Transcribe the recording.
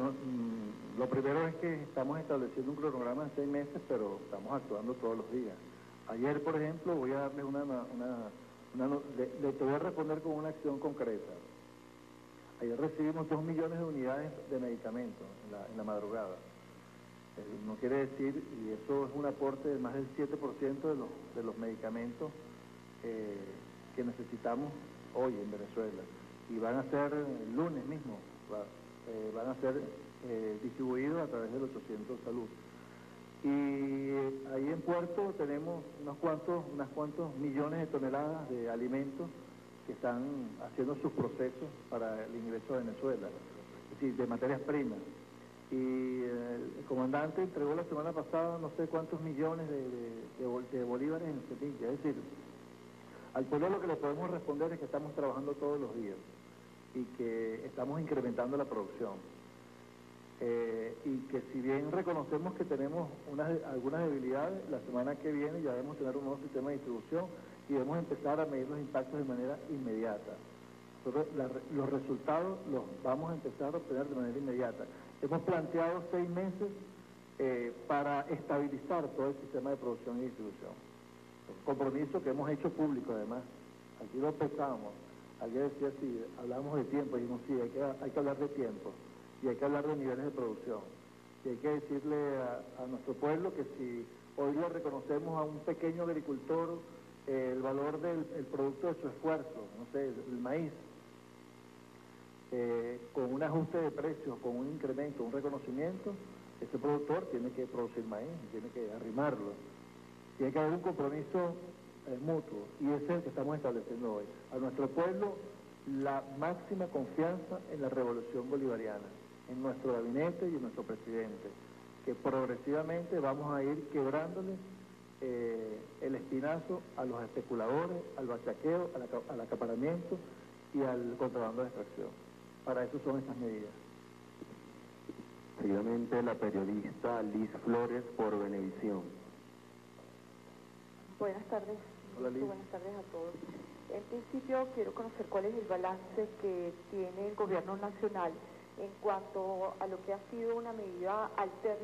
Mm, Lo primero es que estamos estableciendo un cronograma de seis meses, pero estamos actuando todos los días. Ayer, por ejemplo, voy a darles una... una, una le, le- voy a responder con una acción concreta. Ayer recibimos dos millones de unidades de medicamentos en la, madrugada. Eh, no quiere decir, y eso es un aporte de más del 7% de los, de los medicamentos eh, que necesitamos hoy en Venezuela. Y van a ser el lunes mismo, van a ser eh, distribuidos a través del 800 Salud. Y ahí en Puerto tenemos unos cuantos, unas cuantos millones de toneladas de alimentos que están haciendo sus procesos para el ingreso a Venezuela, es decir, de materias primas. Y eh, el comandante entregó la semana pasada no sé cuántos millones de, de- de bol- de bolívares en semilla. Es decir, al pueblo lo que le podemos responder es que estamos trabajando todos los días y que estamos incrementando la producción. Eh, y que si bien reconocemos que tenemos unas, algunas debilidades, la semana que viene ya debemos tener un nuevo sistema de distribución y debemos empezar a medir los impactos de manera inmediata. Nosotros los resultados los vamos a empezar a obtener de manera inmediata. Hemos planteado seis meses eh, para estabilizar todo el sistema de producción y distribución. Un compromiso que hemos hecho público además. Aquí lo pensamos. Alguien decía si hablamos de tiempo, dijimos sí, hay que, hay que hablar de tiempo y hay que hablar de niveles de producción. Y hay que decirle a, a nuestro pueblo que si hoy le reconocemos a un pequeño agricultor eh, el valor del el producto de su esfuerzo, no sé, el maíz, eh, con un ajuste de precios, con un incremento, un reconocimiento, ese productor tiene que producir maíz, tiene que arrimarlo. Tiene que haber un compromiso eh, mutuo y ese es el que estamos estableciendo hoy. A nuestro pueblo la máxima confianza en la revolución bolivariana, en nuestro gabinete y en nuestro presidente, que progresivamente vamos a ir quebrándole eh, el espinazo a los especuladores, al bachaqueo, al, aca- al acaparamiento y al contrabando de extracción. Para eso son estas medidas. Seguidamente la periodista Liz Flores por Venevisión. Buenas tardes. Buenas tardes a todos. En principio quiero conocer cuál es el balance que tiene el gobierno nacional en cuanto a lo que ha sido una medida alterna